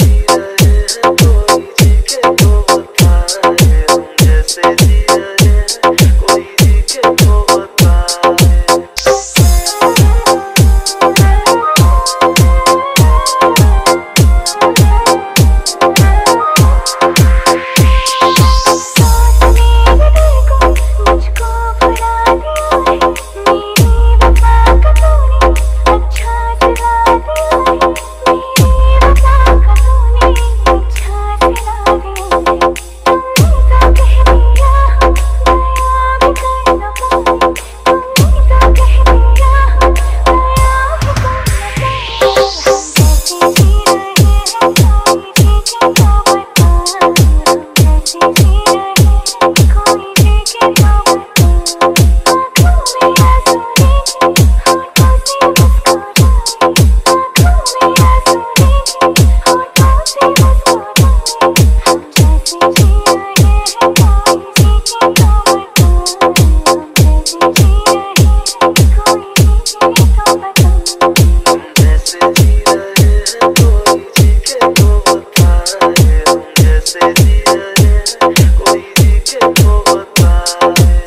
vida.